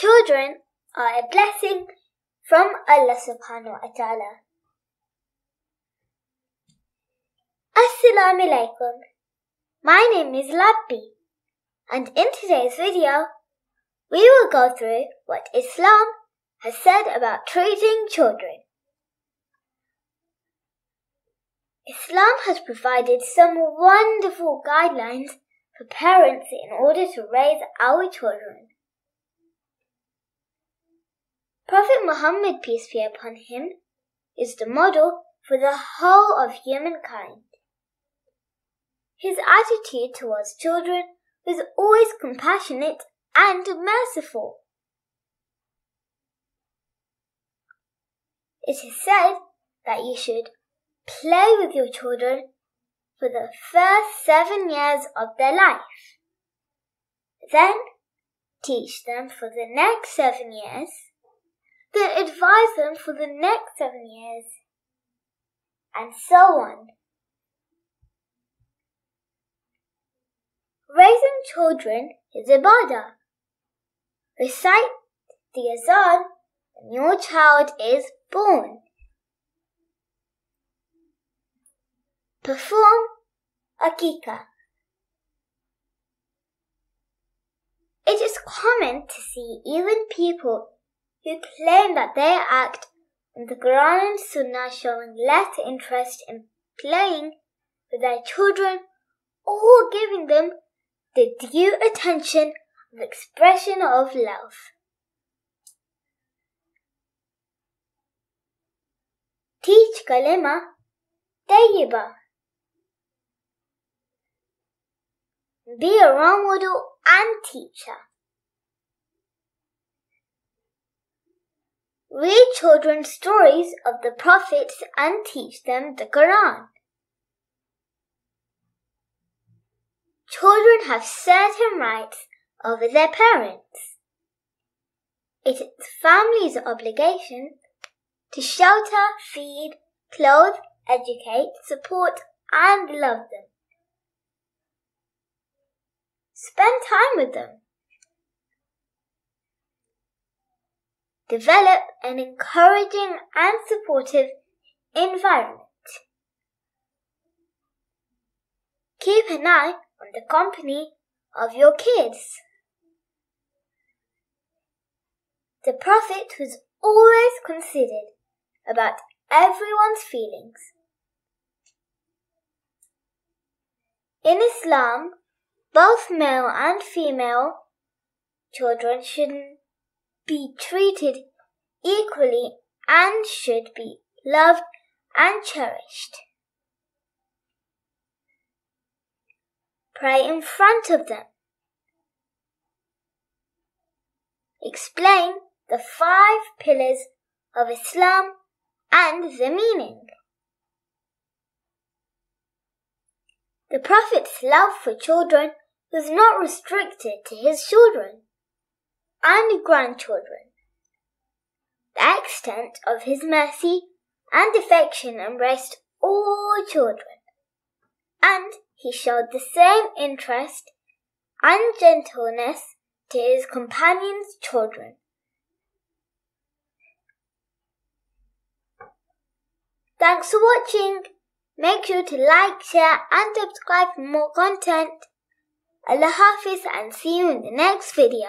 Children are a blessing from Allah subhanahu wa ta'ala. Assalamu alaikum. My name is Labbi and in today's video we will go through what Islam has said about treating children. Islam has provided some wonderful guidelines for parents in order to raise our children. Prophet Muhammad, peace be upon him, is the model for the whole of humankind. His attitude towards children was always compassionate and merciful. It is said that you should play with your children for the first seven years of their life. Then teach them for the next seven years then advise them for the next seven years, and so on. Raising children is ibadah. Recite the azan when your child is born. Perform akika. It is common to see even people who claim that they act on the and Sunnah showing less interest in playing with their children or giving them the due attention of expression of love. Teach kalima tayyiba. Be a role model and teacher. Read children stories of the prophets and teach them the Quran. Children have certain rights over their parents. It is family's obligation to shelter, feed, clothe, educate, support, and love them. Spend time with them. Develop an encouraging and supportive environment. Keep an eye on the company of your kids. The Prophet was always considered about everyone's feelings. In Islam, both male and female children should be treated equally and should be loved and cherished. Pray in front of them. Explain the five pillars of Islam and the meaning. The Prophet's love for children was not restricted to his children and grandchildren. The extent of his mercy and affection embraced all children, and he showed the same interest and gentleness to his companions' children. Thanks for watching. Make sure to like, share and subscribe for more content. Allah Hafiz and see you in the next video.